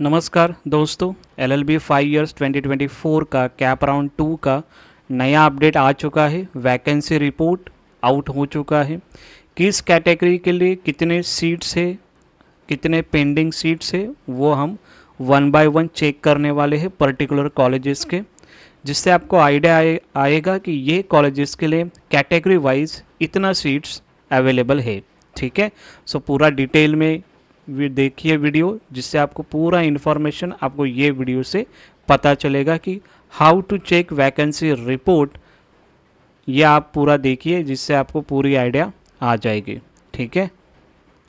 नमस्कार दोस्तों L L B five years 2024 का कैप राउंड टू का नया अपडेट आ चुका है। वैकेंसी रिपोर्ट आउट हो चुका है। किस कैटेगरी के लिए कितने सीट्स है कितने पेंडिंग सीट्स है वो हम वन बाय वन चेक करने वाले हैं पर्टिकुलर कॉलेजेस के। जिससे आपको आइडिया आए, आएगा कि ये कॉलेजेस के लिए कैटेगरी वाइज इतना सीट्स अवेलेबल है। ठीक है? सो पूरा डिटेल में देखिए वीडियो जिससे आपको पूरा इन्फॉर्मेशन आपको ये वीडियो से पता चलेगा कि how to check vacancy report ये आप पूरा देखिए जिससे आपको पूरी आइडिया आ जाएगी। ठीक है?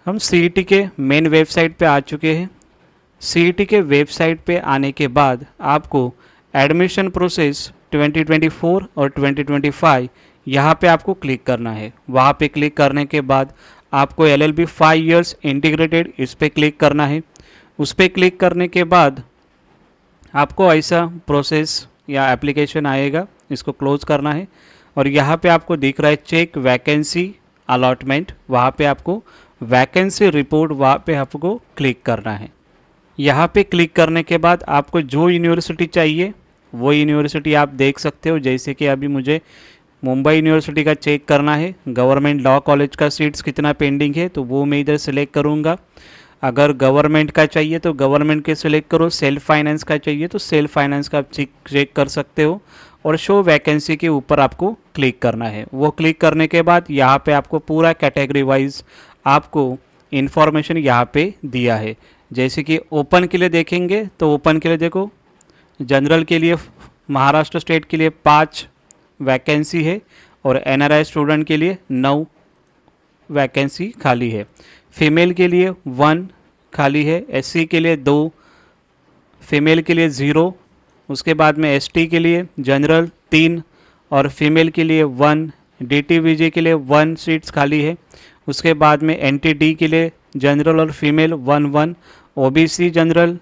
हम सी e के मेन वेबसाइट पे आ चुके हैं। सी e के वेबसाइट पे आने के बाद आपको एडमिशन प्रोसेस 2024 और 2025 यहाँ पे आपको क्लिक करना है। वहाँ पे क्लिक करने के बाद आपको L L B five years integrated इस पर क्लिक करना है। उस पर क्लिक करने के बाद आपको ऐसा प्रोसेस या एप्लीकेशन आएगा, इसको क्लोज करना है। और यहाँ पे आपको दिख रहा है चेक वैकेंसी अलॉटमेंट वहाँ पे आपको वैकेंसी रिपोर्ट वहाँ पे आपको क्लिक करना है। यहाँ पे क्लिक करने के बाद आपको जो यूनिवर्सिटी चाहिए, वो यूनिवर्सिटी आप देख सकते हो। जैसे कि अभी मुझे मुंबई यूनिवर्सिटी का चेक करना है। गवर्नमेंट लॉ कॉलेज का सीट्स कितना पेंडिंग है तो वो मैं इधर सेलेक्ट करूँगा। अगर गवर्नमेंट का चाहिए तो गवर्नमेंट के सिलेक्ट करो सेल्फ फाइनेंस का चाहिए तो सेल्फ फाइनेंस का आप चेक चेक कर सकते हो। और शो वैकेंसी के ऊपर आपको क्लिक करना है। वो क्लिक करने के बाद यहाँ पे आपको पूरा कैटेगरी वाइज आपको इन्फॉर्मेशन यहाँ पे दिया है। जैसे कि ओपन के लिए देखेंगे तो ओपन के लिए देखो जनरल के लिए, महाराष्ट्र स्टेट के लिए पाँच वैकेंसी है और एनआरआई स्टूडेंट के लिए नौ वैकेंसी खाली है। फीमेल के लिए वन खाली है एससी के लिए दो फीमेल के लिए ज़ीरो उसके बाद में एसटी के लिए जनरल तीन और फीमेल के लिए वन डी के लिए वन सीट्स खाली है। उसके बाद में एनटीडी के लिए जनरल और female one one OBC general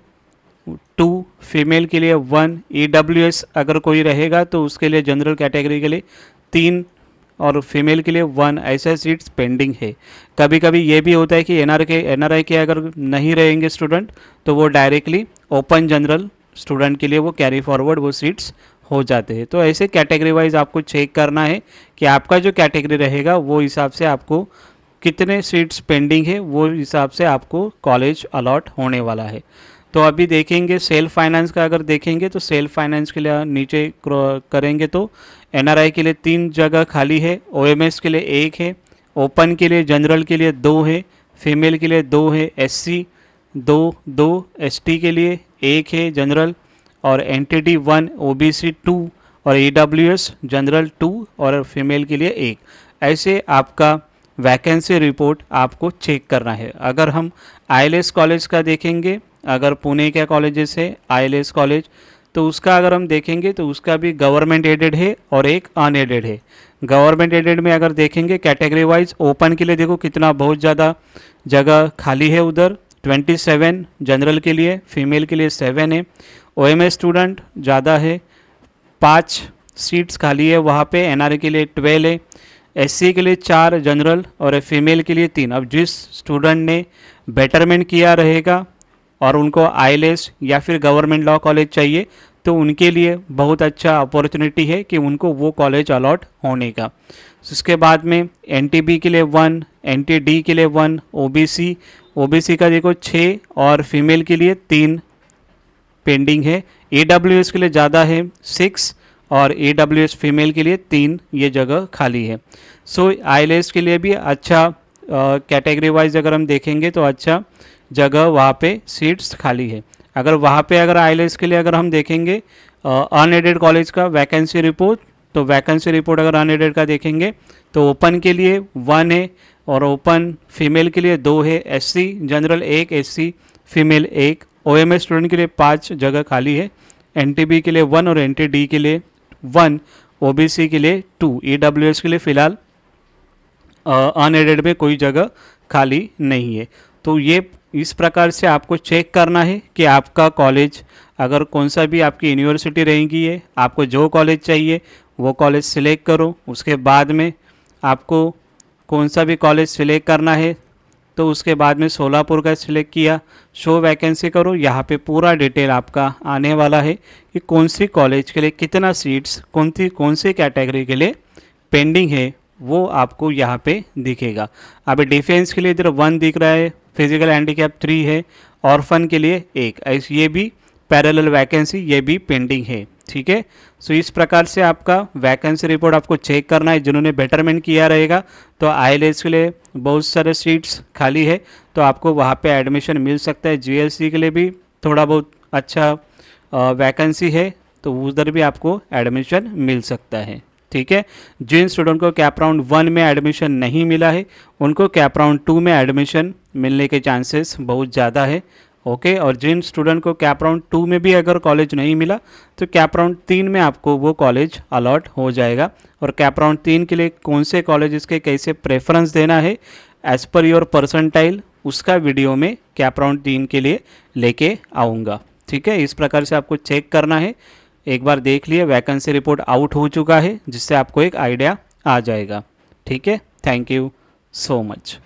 two female के लिए वन ई डब्ल्यू एस अगर कोई रहेगा तो उसके लिए जनरल कैटेगरी के लिए तीन और फीमेल के लिए वन। ऐसे सीट्स पेंडिंग है। कभी कभी ये भी होता है कि N R K N R I के अगर नहीं रहेंगे स्टूडेंट तो वो डायरेक्टली ओपन जनरल स्टूडेंट के लिए वो कैरी फॉरवर्ड वो सीट्स हो जाते हैं। तो ऐसे कैटेगरी वाइज आपको चेक करना है कि आपका जो कैटेगरी रहेगा, वो हिसाब से आपको कितने सीट्स पेंडिंग है, वो हिसाब से आपको कॉलेज अलॉट होने वाला है। तो अभी देखेंगे सेल्फ फाइनेंस का अगर देखेंगे तो सेल्फ फाइनेंस के लिए नीचे करेंगे तो एनआरआई के लिए तीन जगह खाली है, ओएमएस के लिए एक है, ओपन के लिए, जनरल के लिए दो है, फीमेल के लिए दो है, एससी दो दो, एसटी के लिए एक है, जनरल, और N T one O B C two, और E W S general two, और फीमेल के लिए एक। ऐसे आपका वैकेंसी रिपोर्ट आपको चेक करना है। अगर हम आईएलएस कॉलेज का देखेंगे, अगर पुणे के कॉलेजेस है, आईएलएस कॉलेज तो उसका अगर हम देखेंगे तो उसका भी गवर्नमेंट एडेड है और एक अनएडेड है। गवर्नमेंट एडेड में अगर देखेंगे, कैटेगरी वाइज ओपन के लिए देखो कितना बहुत ज़्यादा जगह खाली है उधर। 27 जनरल के लिए, फीमेल के लिए सेवन है। ओएमएस स्टूडेंट ज़्यादा है। पाँच सीट्स खाली है वहाँ पे एन के लिए ट्वेल्व है। एस के लिए चार जनरल और फीमेल के लिए तीन। अब जिस स्टूडेंट ने बेटरमेंट किया रहेगा और उनको आई या फिर गवर्नमेंट लॉ कॉलेज चाहिए तो उनके लिए बहुत अच्छा अपॉर्चुनिटी है कि उनको वो कॉलेज अलॉट होने का। उसके बाद में एनटीबी के लिए वन एनटीडी के लिए वन ओ ओबीसी का देखो छः और फीमेल के लिए तीन पेंडिंग है। एडब्ल्यूएस के लिए ज़्यादा है सिक्स और ए डब्ल्यू एस फीमेल के लिए तीन ये जगह खाली है। सो so, आई के लिए भी अच्छा कैटेगरी वाइज अगर हम देखेंगे तो अच्छा जगह वहाँ पे सीट्स खाली है। अगर वहाँ पे अगर आई के लिए अगर हम देखेंगे अनएडेड कॉलेज का वैकेंसी रिपोर्ट तो वैकेंसी रिपोर्ट अगर अनएडेड का देखेंगे तो ओपन के लिए वन है और ओपन फीमेल के लिए दो है। एससी जनरल एक एससी फीमेल एक। ओएमएस स्टूडेंट के लिए पाँच जगह खाली है। एनटीबी के लिए वन और एनटीडी के लिए वन ओबीसी के लिए टू ईडब्ल्यूएस के लिए फ़िलहाल अनएडेड में कोई जगह खाली नहीं है। तो ये, इस प्रकार से आपको चेक करना है कि आपका कॉलेज अगर कौन सा भी आपकी यूनिवर्सिटी रहेगी है, आपको जो कॉलेज चाहिए, वो कॉलेज सिलेक्ट करो। उसके बाद में आपको कौन सा भी कॉलेज सिलेक्ट करना है तो उसके बाद में सोलापुर का सिलेक्ट किया। शो वैकेंसी करो। यहाँ पे पूरा डिटेल आपका आने वाला है कि कौन सी कॉलेज के लिए कितना सीट्स कौन सी कौन सी कैटेगरी के लिए पेंडिंग है, वो आपको यहाँ पे दिखेगा। अभी डिफेंस के लिए इधर वन दिख रहा है फ़िज़िकल हैंडीकैप थ्री है ऑर्फन के लिए एक। ऐसे, ये भी पैरेलल वैकेंसी ये भी पेंडिंग है। ठीक है? सो इस प्रकार से आपका वैकेंसी रिपोर्ट आपको चेक करना है, जिन्होंने बेटरमेंट किया रहेगा तो आई के लिए बहुत सारे सीट्स खाली है तो आपको वहाँ पे एडमिशन मिल सकता है। जी के लिए भी थोड़ा बहुत अच्छा वैकेंसी है तो उधर भी आपको एडमिशन मिल सकता है। ठीक है? जिन स्टूडेंट को कैप राउंड वन में एडमिशन नहीं मिला है, उनको कैप राउंड टू में एडमिशन मिलने के चांसेस बहुत ज़्यादा है। ओके, और जिन स्टूडेंट को कैप राउंड टू में भी अगर कॉलेज नहीं मिला तो कैप राउंड तीन में आपको वो कॉलेज अलॉट हो जाएगा। और कैप राउंड तीन के लिए कौन से कॉलेज के कैसे प्रेफरेंस देना है एज पर योर परसेंटाइल उसका वीडियो में कैप राउंड तीन के लिए लेके आऊँगा। ठीक है, इस प्रकार से आपको चेक करना है। एक बार देख लिए, वैकेंसी रिपोर्ट आउट हो चुका है, जिससे आपको एक आइडिया आ जाएगा। ठीक है thank you so much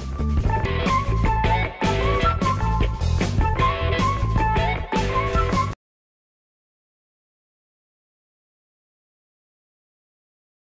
Bye.